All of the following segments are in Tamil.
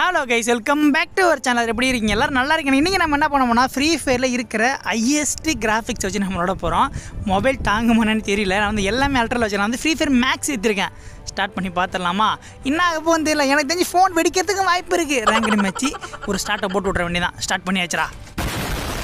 Hello guys welcome back to our channel எப்படி இருக்கீங்க? எல்லோரும் நல்லா இருக்கீங்க. இன்றைக்கி நம்ம என்ன பண்ணோம்னா ஃப்ரீ ஃபயரில் இருக்கிற ஐஎஸ்டி கிராஃபிக்ஸ் வச்சு நம்மளோட போகிறோம் மொபைல் தாங்குமானு தெரியல. நான் வந்து எல்லாமே அல்ட்ரில் வச்சு நான் வந்து ஃப்ரீ ஃபயர் மேக்ஸ் எடுத்திருக்கேன். ஸ்டார்ட் பண்ணி பார்த்துடலாமா? என்ன ஆக வந்து தெரியல. எனக்கு தெரிஞ்சு ஃபோன் வெடிக்கிறதுக்கு வாய்ப்பு இருக்குது ரேங்கடி மேட்ச்சு ஒரு ஸ்டார்ட்டை போட்டு விட்ற வேண்டியதான் ஸ்டார்ட் பண்ணி வச்சுரா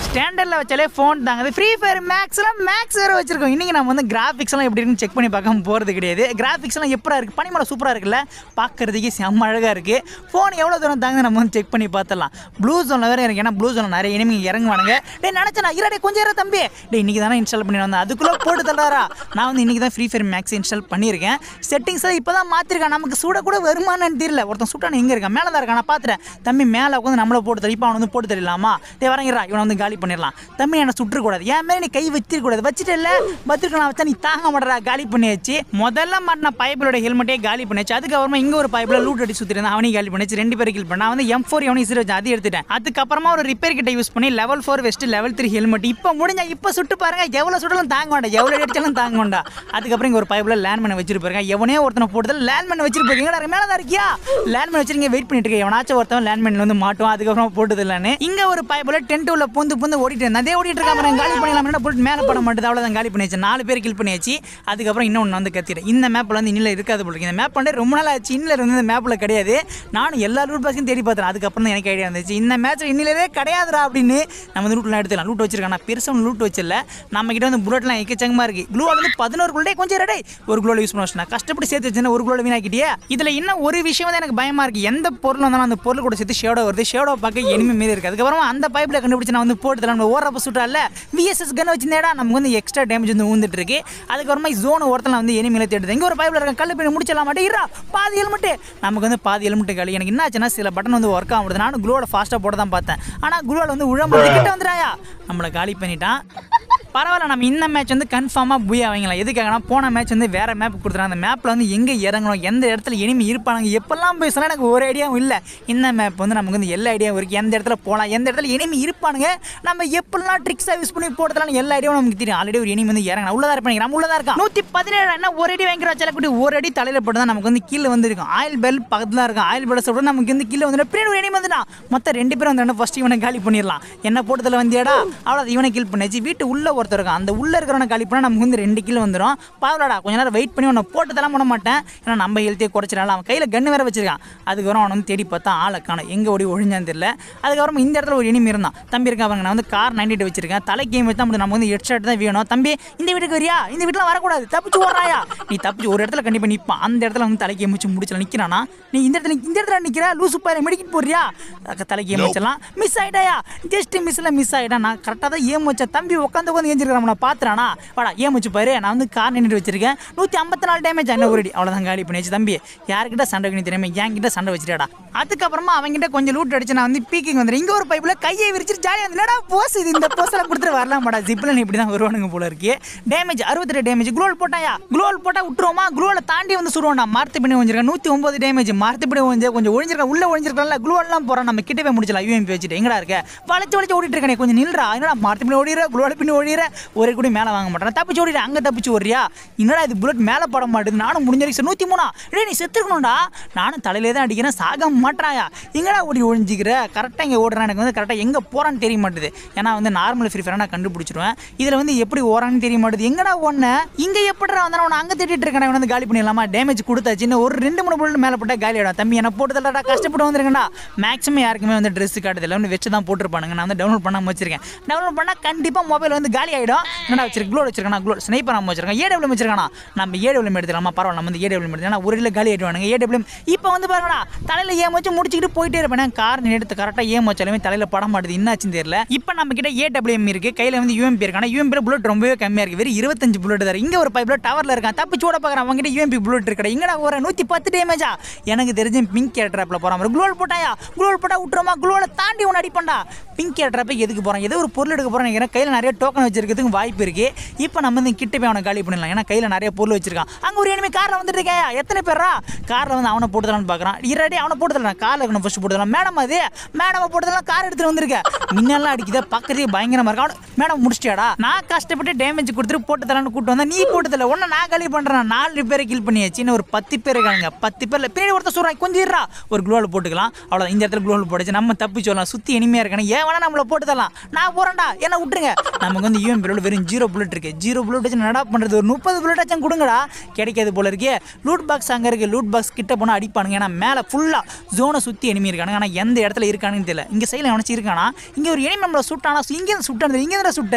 ஸ்டாண்டர்டில் வச்சாலே ஃபோன் தாங்குது ஃப்ரீ ஃபயர் மேக்ஸ்லாம் மேக்ஸ் வேறு வச்சிருக்கோம். இன்றைக்கி நம்ம வந்து கிராஃபிக்ஸ்லாம் எப்படி இருக்குன்னு செக் பண்ணி பார்க்காம போகிறது கிடையாது. கிராஃபிக்ஸ்லாம் எப்படா இருக்குது பனிமலை சூப்பராக இருக்குல்ல? பார்க்கறதுக்கே செம்ம அழகாக இருக்குது ஃபோன் எவ்வளோ தூரம் தாங்க நம்ம வந்து செக் பண்ணி பார்த்துடலாம். ப்ளூ ஜோனில் வேறு இருக்கு. ஏன்னா ப்ளூ ஜோனில் நிறைய இனிமே இறங்குவானுங்க. டே நினச்சேன் இரடே கொஞ்சம் இரு தம்பி. டே இன்றைக்கி தானே இன்ஸ்டால் பண்ணி வந்தேன். அதுக்குள்ளே போட்டு தள்ளாரா நான் வந்து இன்றைக்கி தான் ஃப்ரீ ஃபயர் மேக்ஸ் இன்ஸ்டால் பண்ணியிருக்கேன். செட்டிங்ஸை இப்போ தான் மாற்றிருக்கேன் நமக்கு சூட கூட வருமானன்னு தெரியல. ஒருத்தன் சூட்டான எங்கே இருக்கான். மேலே தான் இருக்கான். நான் பார்த்துட்டேன். தம்பி மேலே உட்காந்து நம்மளை போட்டு தள்ளி இப்போ அவனை வந்து போட்டு தரலாமா டே வரங்கிறா இவனை வந்து காலி பண்ணிடலாம். தம்பி என்னை சுட்டுறக்கூடாது. என் மேலே நீ கை வச்சிருக்கூடாது வச்சுட்டல வச்சிருக்கலாம் வச்சா நீ தாங்க மாட்டா காலி பண்ணியாச்சு. முதல்ல மாட்டின பைப்பிலோட ஹெல்மெட்டே காலி பண்ணியாச்சு. அதுக்கப்புறமா இங்கே ஒரு பைப்பில் லூட் அடி சுற்றிருந்தேன் அவனையும் காலி பண்ணியாச்சு. ரெண்டு பேரும் கில் பண்ணா வந்து எம் ஃபோர் எவனையும் சீரோ அது எடுத்துட்டேன். அதுக்கப்புறமா ஒரு ரிப்பேர் கிட்ட யூஸ் பண்ணி level four vest level three helmet இப்போ முடிஞ்சா இப்போ சுட்டு பாருங்க. எவ்வளோ சுடலும் தாங்க வேண்டாம். எவ்வளோ அடிச்சாலும் தாங்க வேண்டாம். அதுக்கப்புறம் இங்கே ஒரு பைப்பில் லேண்ட் பண்ண வச்சிருப்பாருங்க எவனே ஒருத்தனை போட்டதில் லேண்ட் பண்ண வச்சிருப்பாங்க மேலே தான் இருக்கியா? லேண்ட் பண்ண வச்சிருக்கீங்க வெயிட் பண்ணிட்டு இருக்கேன். எவனாச்சும் ஒருத்தன் லேண்ட் பண்ணி வந்து மாட்டோம் அதுக்கப்புறம் போட்டது இல்லைன்னு இங்கே ஒரு பைப்பில் டென்ட் உள்ள பூந்து வந்து ஓடிட்டு அதே ஓடிட்டு இருக்காம காலி பண்ணிடலாம் போட்டு மேலே பண்ண மாட்டேது. அவ்வளோதான் காலி பண்ணியாச்சு. நாலு பேர் கில் பண்ணியாச்சு. அதுக்கப்புறம் இன்னொன்று வந்து கத்திட்டேன். இந்த மேப்பில் வந்து இன்னில் இருக்காது போல இந்த மேப் பண்ணி ரொம்ப நாள் ஆச்சு. இன்னில் இருந்து இந்த மேப்பில் கிடையாது. நானும் எல்லா ரூட் பாஸையும் தேடி பார்த்தேன் அதுக்கப்புறம் தான் எனக்கு ஐடியா வந்துச்சு. இந்த மேட்ச் இன்னிலே கிடையாதுடா அப்படின்னு நம்ம வந்து ரூட்லாம் எடுத்துக்கலாம். லூட் வச்சிருக்கேன் பெருசாக பெருசாக லூட் வச்சில்ல நம்ம கிட்ட வந்து புல்லட்லாம் எக்கச்சங்கமாக இருக்கு. க்ளூ வந்து பதினோரு குள்ளே கொஞ்சம் ரெடை. ஒரு குளோவில் யூஸ் பண்ண கஷ்டப்பட்டு சேர்த்து வச்சுன்னா ஒரு குளோவில் வீணாக்கிட்டியே. இதில் இன்னும் ஒரு விஷயம் வந்து எனக்கு பயமாக இருக்குது எந்த பொருள் வந்தாலும் அந்த பொருள் கூட சேர்த்து ஷேடோ வருது. ஷேடோ பார்க்க எனிமே மீது இருக்குது அதுக்கப்புறமா அந்த பைப்பில் கண்டுபிடிச்சு நான் வந்து போட்டு நம்ம ஓரப்ப சுட்டால விஎஸ்எஸ் கன் வச்சிருந்தேடா நமக்கு வந்து எக்ஸ்ட்ரா டேமேஜ் வந்து ஊந்துட்டு இருக்கு அதுக்கப்புறமா ஜோன் ஒருத்தல வந்து எனிமையில தேடுது. இங்கே ஒரு பைப்பில் இருக்க. கல்லு பண்ணி முடிச்சிடலாம்? மாட்டே இருடா. பாதி ஹெல்மெட்டு நமக்கு வந்து பாதி ஹெல்மெட்டு காலி எனக்கு என்ன ஆச்சுன்னா சில பட்டன் வந்து ஒர்க் ஆகுது நானும் குளோட ஃபாஸ்ட்டாக போட தான் பார்த்தேன். ஆனால் குளோவில் வந்து உழம்பு கிட்ட வந்துடாயா நம்மளை காலி பண்ணிட்டான். பரவாயில்ல நம்ம இந்த மேட்ச் வந்து கன்ஃபார்மாக புயா வாங்கலாம் எதுக்காகனா போன மேட்ச் வந்து வேறு மேப் கொடுத்துறாங்க அந்த மேப்பில் வந்து எங்கே இறங்கணும் எந்த இடத்துல இனிமே இருப்பாங்க எப்பெல்லாம் போய் சொன்னால் எனக்கு ஒரு ஐடியாவும் இல்லை. இந்த மேப் வந்து நமக்கு வந்து எல்லா ஐடியாவும் இருக்குது எந்த இடத்துல போகலாம் எந்த இடத்துல இனிமே இருப்பானுங்க நம்ம எப்படிலாம் ட்ரிக்ஸாக யூஸ் பண்ணி போடுறதுலாம் எல்லா ஐடியாவும் நமக்கு தெரியும். ஆல்ரெடி ஒரு இனிமே வந்து இறங்கணும் உள்ளதா இருப்பாங்க நம்ம உள்ளதாக இருக்கா நூற்றி பதினேழு என்ன ஒரு அடி வாங்கிற வச்சால ஒரு அடி தலையில் போட்டு தான் நமக்கு வந்து கீழே வந்து இருக்கும் ஆயில் பெல் பக்கத்தில் இருக்கும். ஆயில் பெல் சொல்லிட்டு நமக்கு வந்து கீழே வந்து பின்னாடி ஒரு இனிமே மொத்தம் ரெண்டு பேரும் வந்து ஃபஸ்ட் இவனை காலி பண்ணிடலாம். என்ன போட்டதில் வந்தியாடா? அவ்வளோ இவனை கில் பண்ணிச்சு வீட்டு உள்ள ஒருத்தர் இருக்கான். அந்த உள்ள இருக்கிறவனை பண்ணால் நமக்கு வந்து ரெண்டு கிலோ வந்துடும் பாவலாடா கொஞ்ச நேரம் வெயிட் பண்ணி உன்னை போட்டதெல்லாம் பண்ண மாட்டேன். ஏன்னா நம்ம ஹெல்த்தியை குறைச்சிடலாம். அவன் கையில் கன்று வேற வச்சிருக்கான். அதுக்கப்புறம் அவனை வந்து தேடி பார்த்தா ஆளை காணும். எங்கே ஓடி ஒழிஞ்சான்னு தெரியல. அதுக்கப்புறம் இந்த இடத்துல ஒரு இனிமே இருந்தான். தம்பி இருக்கா பாருங்க நான் வந்து கார் நைன்டி எயிட் வச்சிருக்கேன். தலை கேம் வச்சு தான் நம்ம வந்து ஹெட் ஷாட் தான் வேணும். தம்பி இந்த வீட்டுக்கு வரியா? இந்த வீட்டில் வரக்கூடாது. தப்பிச்சு ஓடுறாயா? நீ தப்பிச்சு ஒரு இடத்துல கண்டிப்பாக நிற்பான் அந்த இடத்துல வந்து தலை கேம் வச்சு முடிச்சல நிற்கிறானா நீ இந்த இடத்துல இந்த இடத்துல நிற்கிற லூசு பாரு மெடிக்கிட்டு போறியா? தலை கேம் வச்சலாம் மிஸ் ஆயிட்டாயா? ஜஸ்ட் மிஸ்ல மிஸ் ஆயிட்டா நான் கரெக்டாக தான் ஏம் வச்சேன். தம்பி உட்காந்து உட்காந்து ஏஞ்சிருக்கிறேன் நான் பார்த்துறானா? வாடா ஏன் பாரு? நான் வந்து கார் நின்றுட்டு வச்சிருக்கேன். நூற்றி ஐம்பத்தி நாலு டேமேஜ் என்ன ஒரு அடி அவ்வளோதான் காலி பண்ணியாச்சு தம்பி. யார்கிட்ட சண்டை கணி தெரியாம? என்கிட்ட சண்டை வச்சுட்டாடா அதுக்கப்புறமா அவங்ககிட்ட கொஞ்சம் லூட் அடிச்சு நான் வந்து பீக்கிங் வந்துடுறேன். இங்கே ஒரு பைப்பில் கையை விரிச்சிட்டு ஜாலியாக வந்து போஸ் இது? இந்த போஸ்லாம் கொடுத்துட்டு வரலாம் மாடா ஜிப்பில் இப்படி தான் வருவானுங்க போல இருக்கு. டேமேஜ் அறுபத்தெட்டு டேமேஜ் குளோல் போட்டாயா? குளோல் போட்டால் விட்டுருவோமா? குளோவில் தாண்டி வந்து சுடுவோம்டா மார்த்து பண்ணி ஒழிஞ்சிருக்கேன். நூற்றி ஒம்பது டேமேஜ் மார்த்து பண்ணி ஒழிஞ்சு கொஞ்சம் ஒழிஞ்சிருக்கேன். உள்ள ஒழிஞ்சிருக்கலாம் குளோல்லாம் போகிறோம் நம்ம கிட்டவே முடிச்சலாம் யூஎம்பி வச்சுட்டு. எங்கடா இருக்க? வளைச்சு வளைச்சு ஓடிட்டு இருக்கேன். கொஞ்சம் நில்றா. என்னடா மார்த்து பண்ணி ஓடிடுற? குளோல் பின்னி ஓடிடுற? ஒரு கூட மேலே வாங்க மாட்டேன். தப்பிச்சு ஓடிடு அங்கே தப்பிச்சு ஓடுறியா? என்னடா இது புல்லட் மேலே பட மாட்டேது நானும் முடிஞ்ச வரைக்கும் நூற்றி மூணா. டேய் நீ செத்துக்கணும்டா நானும் தலையிலே தான் அடிக்கிறேன். சாக மாட்டாயா எங்கடா ஓடி ஒழிஞ்சிக்கிற? கரெக்டாக இங்கே ஓடுறேன். எனக்கு வந்து கரெக்டாக எங்கே போகிறான்னு தெரிய மாட்டேது. ஏன்னா வந்து நார்மல் ஃப்ரீ ஃபயர் நான் கண்டுபிடிச்சிருவேன். இதில் வந்து எப்படி ஓடுறான்னு தெரிய மாட்டுது. எங்கடா ஒன்று இங்கே எப்படா வந்தால் உன்னை அங்கே திட்டிட்டு இருக்கேன். வந்து காலி பண்ணிடலாமா? டேமேஜ் கொடுத்தாச்சு. இன்னும் ஒரு ரெண்டு மூணு புல்லட் மேலே போட்டால் காலி ஆகிடும் தம்பி என்ன போட்டு கஷ்டப்பட்டு வந்திருக்கேன்டா. மேக்ஸிமம் யாருக்குமே வந்து ட்ரெஸ் காட்டுதில்ல ஒன்று வச்சு தான் போட்டுருப்பானுங்க. நான் வந்து டவுன்லோட் பண்ணாமல் வச்சிருக்கேன். டவுன்லோட் பண்ணால் கண்டிப்பாக மொபைல் வந்து காலி ஆகிடும் என்னடா வச்சிருக்கேன் க்ளோட் வச்சிருக்கானா? க்ளோ ஸ்னைப்பர் நம்ம வச்சிருக்கான்? ஏடபிள்யூம் வச்சிருக்கானா? நம்ம ஏடபிள்யூம் எடுத்துக்கலாமா? பரவாயில்ல நம்ம வந்து ஏடபிள்யூம் எடுத்துக்கலாம்? ஒரு இல்லை காலி ஆகிடுவானுங்க ஏடபிள்யூம் இப்போ வந்து பாருங்கடா தலையில் ஏம் வச்சு முடிச்சுக்கிட்டு போயிட்டே இருப்பேன். கார் எடுத்து கரெக்டாக ஏம் வச்சாலுமே தலையில் பட மாட்டுது. என்னாச்சுன்னு தெரியல. இப்போ நம்ம கிட்ட ஏடபிள்யூஎம் இருக்கு. கையில் வந்து யூஎம்பி இருக்கான? யூஎம்பியில் புல்லட் ரொம்பவே கம்மியாக இருக்கு. வெறும் இருபத்தஞ்சு புல்லட் தான் இங்கே ஒரு பைப்பில் டவரில் இருக்கான். தப்பு சூட பார்க்குறேன் அவங்ககிட்ட யூஎம்பி புல்லட் இருக்கடா. எங்கடா ஒரு நூற்றி பத்து டேமேஜா எனக்கு தெரிஞ்சு பிங்க் கேர் ட்ராப்பில் போகிறான் குளோல் போட்டாயா? குளோல் போட்டா விட்டுருமா? குளோவில் தாண்டி ஒன்று அடிப்பண்டா பிங்க் கேர் ட்ராப்பை எதுக்கு போகிறான் ஏதோ ஒரு பொருள் எடுக்க போகிறேன் கையில் நிறைய டோக்கன் வச்சிருக்கிறதுக்கு வாய்ப்பு இருக்கு. இப்போ நம்ம வந்து கிட்ட போய் அவனை காலி பண்ணிடலாம். ஏன்னா கையில் நிறைய பொருள் வச்சிருக்கான். அங்கே ஒரு இனிமே காரில் வந்துட்டு இருக்கேன் எத்தனை பேரா காரில் வந்து அவனை போட்டுதலான்னு பார்க்குறான் இரடி அவனை போட்டுதலாம் காரில் இருக்கணும் ஃபஸ்ட்டு போட்டுதலாம். மேடம் அது? மேடம் போட்டுதலாம். கார் எடுத்துகிட்டு வந்திருக்க. முன்னெல்லாம் அடிக்குது. பக்கத்துலேயே பயங்கரமாக இருக்கும் அவனை மேடம் முடிச்சிட்டியாடா? நான் கஷ்டப்பட்டு டேமேஜ் கொடுத்துட்டு போட்டு தரேன்னு கூட்டு வந்தேன். நீ போட்டு தரல ஒன்னு நான் காலி பண்ணுறேன் நாலு பேரை கில் பண்ணியாச்சு இன்னும் ஒரு பத்து பேர் இருக்காங்க பத்து பேரில் பின்னாடி ஒருத்தர் சொல்கிறாங்க கொஞ்சம் இருறா ஒரு குளோவில் போட்டுக்கலாம். அவ்வளோ இந்த இடத்துல குளோவில் போட்டுச்சு. நம்ம தப்பி சொல்லலாம். சுற்றி இனிமையாக இருக்கணும். ஏன் வேணா நம்மள போட்டு தரலாம் நான் போகிறேன்டா என்ன விட்டுருங்க. நமக்கு வந்து யூஎம் பிள்ளை வெறும் ஜீரோ புல்லட் இருக்கு. ஜீரோ புல்லட் வச்சு நடா பண்ணுறது ஒரு முப்பது புல்லட் ஆச்சும் கொடுங்கடா. கிடைக்காது போல இருக்கே. லூட் பாக்ஸ் அங்கே இருக்கு. லூட் பாக்ஸ் கிட்ட போனால் அடிப்பானுங்க. ஏன்னா மேலே ஃபுல்லாக ஜோனை சுற்றி எனிமி இருக்கானுங்க. ஆனால் எந்த இடத்துல இருக்கானுன்னு தெரியல. இங்கே சைடில் நினச்சிருக்கானா இருக்கானா ஒரு எனிமி நம்மளை சுட்டானா? இங்கே சுட்டானது இங்கே தான் சுட்ட?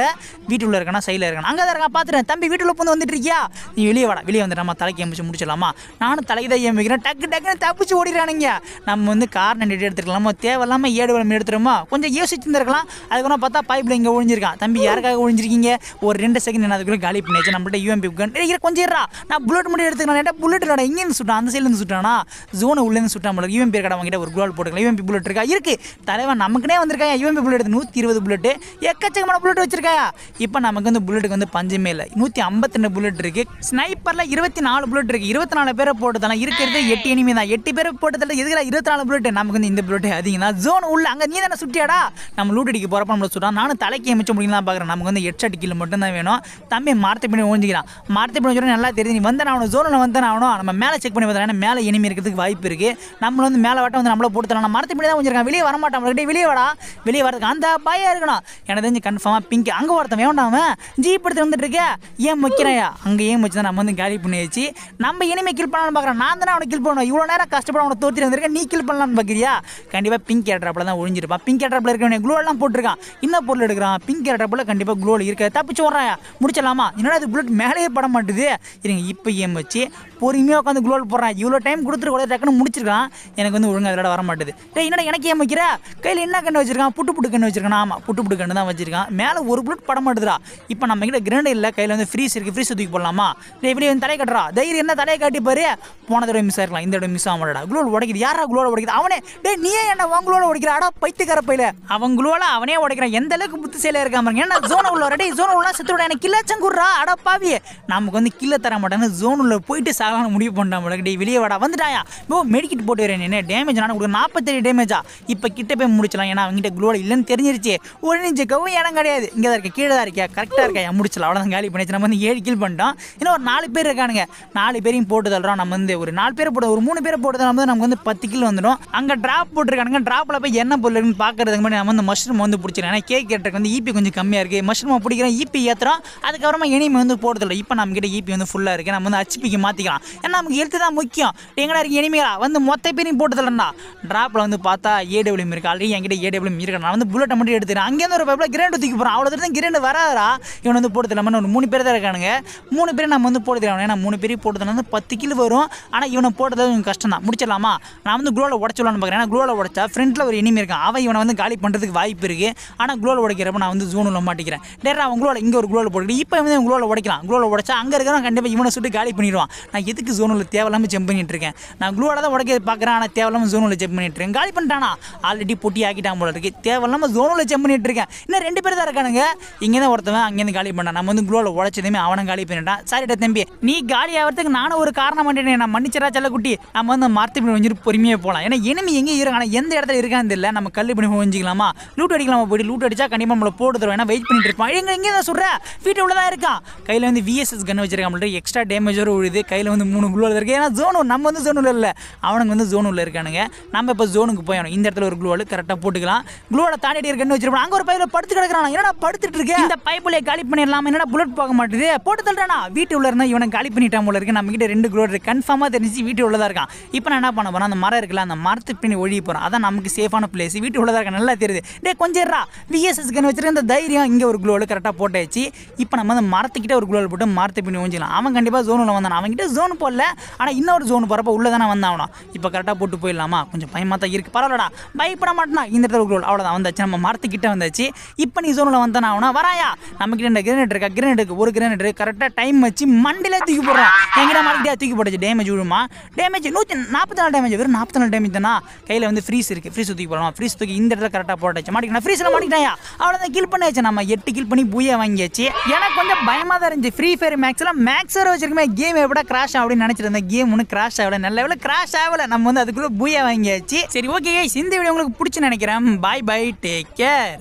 வீட்டுக்குள்ள இருக்கானா? சைடில் இருக்கானா? அங்கே தான் இருக்கான். பார்த்துட்டேன் தம்பி வீட்டுக்குள்ள வந்து வந்துட்டு இருக்கியா? நீ வெளியே வாடா. வெளியே வந்து நம்ம தலைக்கு எம்பிச்சு முடிச்சிடலாமா? நானும் தலைக்கு தான் ஏமிக்கிறேன் டக்கு டக்குன்னு தப்பிச்சு ஓடிடுறானுங்க. நம்ம வந்து கார் நண்டு எடுத்துக்கலாமா தேவையில்லாமல் ஏடு வளம் எடுத்துருமா கொஞ்சம் யோசிச்சுருந்துருக்கலாம் அதுக்கப்புறம் பார்த்தா பைப்பில் இங்கே ஒழிஞ்சிருக்கான். தம்பி யாருக்காக ஒழிஞ்சிருக்கீங்க? ஒரு ரெண்டு செகண்ட் என்ன அதுக்குள்ளே காலி பண்ணியாச்சு. நம்மள்ட்ட யூஎம்பி கன் கொஞ்சம் நான் புல்லட் மட்டும் எடுத்துக்கலாம் புல்லட் இல்லடா. இங்கேருந்து சுட்டான். அந்த உள்ளேருந்து சுட்டானா? ஜோனை உள்ளேருந்து சுட்டான் போல யூஎம்பி கடை வாங்கிட்ட ஒரு குளோல் போட்டுக்கலாம் யூஎம்பி புல்லட் இருக்கா? இருக்கு. தலைவன் நமக்குனே வந்திருக்காயா? யூஎம்பி புல்லட் எடுத்து நூற்றி இருபது புல்லட்டு எக்கச்சக்கமான புல்லட் வச்சிருக்காயா? இப்போ நமக்கு வந்து புல்லட்டுக்கு வந்து பஞ்சமே இல்லை. நூற்றி ஐம்பத்தி ரெண்டு புல்லட் இருக்கு. ஸ்னைப்பரில் இருபத்தி நாலு புல்லட் இருக்கு. இருபத்தி நாலு பேரை போட்டுதலாம் இருக்கிறது. எட்டு இனிமே தான். எட்டு பேரை போட்டதில் எதுக்கு இருபத்தி நாலு புல்லட் நமக்கு வந்து இந்த புல்லட் அதிகம் தான். ஜோன் உள்ள அங்கே நீ தானே சுட்டியாடா? நம்ம லூட் அடிக்க போகிறப்ப நம்மள சுட்டான். நானும் தலைக்கு அமைச்ச முடியலாம் பார்க்குறேன் நமக்கு வந்து ஹெட் அடிக்கல மட்டும்தான் மட்டும் தான் வேணும். தம்பி மார்த்தை பண்ணி ஓஞ்சிக்கிறான். மார்த்தை பண்ணி நல்லா தெரியுது. நீ வந்தேன் ஆகணும் ஜோனில் வந்தேன் ஆகணும் நம்ம மேலே செக் பண்ணி பார்த்தா மேலே இனிமே இருக்கிறதுக்கு வாய்ப்பு இருக்குது நம்மள வந்து மேலே வட்டம் வந்து நம்மள போட்டு நான் மரத்து தான் கொஞ்சம் வெளியே வர மாட்டான் அவங்கள்ட்ட வெளியே வாடா. வெளியே வரதுக்கு அந்த பயம் இருக்கணும். எனக்கு தெரிஞ்சு கன்ஃபார்மாக பிங்க் அங்கே ஒருத்தன் வேண்டாம் ஜீப் எடுத்து வந்துட்டு இருக்க. ஏன் முக்கிறையா? அங்கே ஏன் வச்சு தான் நம்ம வந்து காலி பண்ணியாச்சு. நம்ம இனிமே கில் பண்ணலாம்னு பார்க்குறேன் நான் தானே அவனை கில் பண்ணுவேன் இவ்வளோ நேரம் கஷ்டப்பட அவனை தோற்றி வந்திருக்கேன். நீ கில் பண்ணலாம்னு பார்க்குறியா கண்டிப்பாக பிங்க் ஏட்ராப்பில் தான் ஒழிஞ்சிருப்பான். பிங்க் ஏட்ராப்பில் இருக்கவனே க்ளோ எல்லாம் போட்டிருக்கான். என்ன பொருள் எடுக்கிறான்? பிங்க் ஏட்ராப்பில் கண்டிப்பாக க்ளோவில் இருக்க. தப்பிச்சு வர்றாயா முடிச்சலாமா என்னடா இது புல்லட் மேலேயே பட மாட்டுது. இருங்க இப்போ ஏன் வச்சு பொறுமையாக உட்காந்து க்ளோல் போடுறான் இவ்வளோ டைம் கொடுத்துருக்கூட டக்குன்னு முடிச்சிருக்கான். எனக்கு வந்து ஒழுங்காக விளையாட வர மாட்டேது. டேய் என்னடா எனக்கு ஏன் வைக்கிற கையில் என்ன கண்ணு வச்சிருக்கான்? புட்டு புட்டு கண்ணு வச்சிருக்கான். ஆமாம் புட்டு புட்டு கண்ணு தான் வச்சிருக்கான். மேலே ஒரு புல்லட் பட மாட்டுதுரா இப்போ நம்ம கிட்ட கிரேண்ட் இல்லை கையில் வந்து ஃப்ரீஸ் இருக்குது ஃப்ரீஸ் தூக்கி போடலாமா? டேய் இப்படி வந்து தலையை கட்டுறா. தைரியம் என்ன தலையை காட்டி பாரு. போன தடவை மிஸ் ஆகிருக்கலாம் இந்த தடவை மிஸ் ஆக குளோல் உடைக்குது. யாரா குளோல் உடைக்குது? அவனே. டே நீயே என்ன உங்களோட உடைக்கிறாடா பைத்துக்கார பையில. அவன் குளோல அவனே உடைக்கிறான். எந்த அளவுக்கு புத்து செயலாக இருக்கா பாருங்க. ஏன்னா ஜோன் உள்ள ரெடி ஜோன் உள்ள செத்துவிட எனக்கு கில்லாச்சம் குடுறா. அட பாவி நமக்கு வந்து கில்ல தர மாட்டேன்னு ஜோன் உள்ள போயிட்டு சாகலாம் முடிவு பண்ணாம டேய் வெளியே வாடா வந்துட்டாயா? ஓ மெடிக்கிட் போட்டு வரேன். என்ன டேமேஜ் நான் கொடுக்க நாற்பத்தேழு டேமேஜா இப்போ கிட்ட போய் முடிச்சலாம் ஏன்னா அவங்ககிட்ட குளோட இல்லைன்னு தெரிஞ்சிருச்சு. ஒரு நிமிஷம் கவும் இடம் கிடையாது. இங்கே தான் இருக்க கீழே தான் இருக்கியா? கரெக்டாக இருக்கா முடிச்சலாம் அவ்வளோதான் காலி பண்ணிச்சு நம்ம வந்து ஏழு கில் பண்ணிட்டோம். இன்னும் ஒரு நாலு பேர் இருக்கானுங்க. நாலு பேரையும் போட்டு தள்ளுறோம். நம்ம வந்து ஒரு நாலு பேர் போட்டு ஒரு மூணு பேர் போட்டு தரும் நமக்கு வந்து பத்து கில் வந்துடும். அங்கே ட்ராப் போட்டுருக்கானுங்க. ட்ராப்பில் போய் என்ன பொருள் இருக்குன்னு பார்க்கறதுக்கு முன்னாடி நம்ம வந்து மஷ்ரூம் வந்து பிடிச்சிருக்கேன் ஏன்னா கேக் கேட்டுக்கு வந்து ஈபி கொஞ்சம் கம்மியாக இருக்குது மஷ்ரூமை பிடிக்கிறோம். ஈபி ஏற்றுறோம் அதுக்கப்புறமா இனிமே வந்து போடுறதில்ல இப்போ நம்ம ஈபி வந்து ஃபுல்லாக இருக்குது நம்ம வந்து ஹச்பிக்கு மாற்றிக்கலாம் ஏன்னா நமக்கு எழுத்து தான் முக்கியம். எங்கடா இருக்கு இனிமேலா வந்து மொத்த பேரையும் போட்டு தரேன்டா. ட்ராப்பில் வந்து பார்த்தா ஏடபிள்யூம் இருக்கு. ஆல்ரெடி என்கிட்ட ஏடபிள்யூம் இருக்கு. நான் வந்து புல்லட்டை மட்டும் எடுத்துறேன் அங்கேருந்து ஒரு பைப்பில் கிரேண்ட் தூக்கி போகிறோம் அவ்வளோ தான் கிரேண்ட் வராதா இவன் வந்து போட்டு தரலாம ஒரு மூணு பேர் தான் இருக்கானுங்க. மூணு பேரும் நம்ம வந்து போட்டு தரணும் ஏன்னா மூணு பேரையும் போட்டு தரணும் வந்து பத்து கிலோ வரும். ஆனால் இவனை போட்டது கொஞ்சம் கஷ்டம் தான். முடிச்சிடலாமா? நான் வந்து குளோவில் உடச்சிடலான்னு பார்க்குறேன் ஏன்னா குளோவில் உடச்சா ஃப்ரண்ட்டில் ஒரு இனிமே இருக்கான். அவன் இவனை வந்து காலி பண்ணுறதுக்கு வாய்ப்பு இருக்குது ஆனால் குளோவில் உடைக்கிறப்ப நான் வந்து ஜோனில் மாட்டிக்கிறேன். டேரா அவன் குளோவில் இங்கே ஒரு குளோவில் போட்டு இப்போ வந்து குளோவில் உடைக்கலாம். குளோவில் உடச்சா அங்கே இருக்கிறவன் கண்டிப்பாக இவனை சுட்டு காலி பண்ணிடுவான். நான் எதுக்கு ஜோனில் தேவையில்லாமல் ஜம்ப் பண்ணிட்டு இருக்கேன் நான் க்ளூவோட தான் உடக்க பார்க்குறேன் ஆனால் தேவையில்லாமல் ஜோனில் ஜம்ப் பண்ணிட்டு இருக்கேன் காலி பண்ணிட்டானா? ஆல்ரெடி பொட்டி ஆக்கிட்டான் போல இருக்கு. தேவையில்லாமல் ஜோனில் ஜம்ப் பண்ணிட்டு இருக்கேன் இன்னும் ரெண்டு பேர் தான் இருக்கானுங்க. இங்கே தான் ஒருத்தவன் அங்கேருந்து காலி பண்ணான். நம்ம வந்து க்ளூவில் உடச்சதுமே அவனும் காலி பண்ணிட்டான். சரிடா தம்பி நீ காலி ஆகிறதுக்கு நானும் ஒரு காரணம் பண்ணிட்டேன். நான் மன்னிச்சரா செல்லக்குட்டி. நம்ம வந்து மரத்து பண்ணி வந்துட்டு பொறுமையாக போகலாம் ஏன்னா இனிமே எங்கே இருக்கான் ஆனால் எந்த இடத்துல இருக்கான்னு தெரியல. நம்ம கல் பண்ணி வஞ்சிக்கலாமா? லூட் அடிக்கலாமா போயிட்டு? லூட் அடிச்சா கண்டிப்பாக நம்மளை போட்டு தருவோம் ஏன்னா வெயிட் பண்ணிட்டு இருப்பான். எங்க எங்கே தான் சொல்கிறேன் வீட்டு உள்ள தான் இருக்கான். கையில் வந்து விஎஸ்எஸ் கன் வச்சிருக்கான் எக்ஸ்ட்ரா டேமேஜ் வரும் விழுது கையில் வந்து மூணு குளோவில் இருக்கு. ஏன்னா ஜோன் நம்ம வந்து ஜோன் உள்ள இல்லை. அவனுங்க வந்து ஜோன் உள்ள இருக்கானுங்க. நம்ம இப்போ ஜோனுக்கு போயணும் இந்த இடத்துல ஒரு குளோவில் கரெக்டாக போட்டுக்கலாம். குளோவில் தாண்டிட்டு இருக்கேன்னு வச்சிருப்போம் அங்கே ஒரு பைப்பில் படுத்து கிடக்குறான்? என்னடா படுத்துட்டு இருக்கேன் இந்த பைப்பில் காலி பண்ணிடலாம்? என்னடா புல்லட் போக மாட்டேது? போட்டு தள்ளுறானா? வீட்டு உள்ள இருந்தால் இவனை காலி பண்ணிட்டான் போல இருக்கு. நம்ம கிட்ட ரெண்டு குளோ இருக்கு. கன்ஃபார்மாக தெரிஞ்சு வீட்டு உள்ளதா இருக்கான். இப்போ நான் என்ன பண்ண போகிறேன் அந்த மரம் இருக்குல்ல அந்த மரத்து பின்னி ஒழிய போறேன். அதான் நமக்கு சேஃபான பிளேஸ் வீட்டு உள்ளதா இருக்க நல்லா தெரியுது. டே கொஞ்சம் இருடா. விஎஸ்எஸ் கன் வச்சிருக்க இந்த தைரியம் இங்கே ஒரு குளோவில் கரெக்டாக போட்டாச்சு. இப்போ நம்ம அந்த மரத்துக்கிட்ட ஒரு குளோவில் போட்டு மரத்து பின்னி ஒழிஞ்சிக்கலாம் அவன் கண்டிப்பாக ஜோனில் வந்தான். அவன்கிட்ட ஜோன் போடல. ஆனால் இன்னொரு ஜோன் போகிறப்ப உள்ளே தானே வந்தாவனா? இப்போ கரெக்டாக போட்டு போயிடலாமா? கொஞ்சம் பயமாக தான் இருக்கு. பரவாயில்லடா. பயப்பட மாட்டேனா? இந்த இடத்துல உள்ள அவ்வளோதான் வந்தாச்சு. நம்ம மரத்துக்கிட்ட வந்தாச்சு. இப்போ நீ ஜோனில் வந்தானா அவனா? வராயா? நமக்கு இந்த கிரேனேட் இருக்கா? கிரேனேட் இருக்கு. ஒரு கிரேனேட் கரெக்டாக டைம் வச்சு மண்டிலே தூக்கி போடுறான் எங்கிட்ட மாட்டிக்கிட்டே தூக்கி போட்டுச்சு? டேமேஜ் விழுமா? டேமேஜ் நூற்றி நாற்பத்தி நாலு டேமேஜ் வெறும் நாற்பத்தி நாலு டேமேஜ் தானா? கையில் வந்து ஃப்ரீஸ் இருக்குது ஃப்ரீஸ் தூக்கி போடலாம் ஃப்ரீஸ் தூக்கி இந்த இடத்துல கரெக்டாக போட்டாச்சு. மாட்டிக்கணும் ஃப்ரீஸில் மாட்டிக்கிட்டாயா? அவ்வளோதான் கில் பண்ணியாச்சு. நம்ம எட்டு கில் பண்ணி பூயா வாங்கியாச்சு. எனக்கு கொஞ்சம் பயமாக தான் இருந்துச்சு. ஃப்ரீ ஃபயர் மேக்ஸில் மேக்ஸர் வர வச்சிருக்கமே. கேம் எப்படா கிராஷ் அப்படின்னு நினச்சிட்டு இருந்தேன். கேம் ஒன்று கிராஷ் ஆகலை. நல்ல வேலை கிராஷ் ஆகலை. நம்ம வந்து அதுக்குள்ள பூயா வாங்கியாச்சு. சரி ஓகே இந்த வீடியோ உங்களுக்கு பிடிச்சி நினைக்கிறேன். பாய் பாய் டேக் கேர்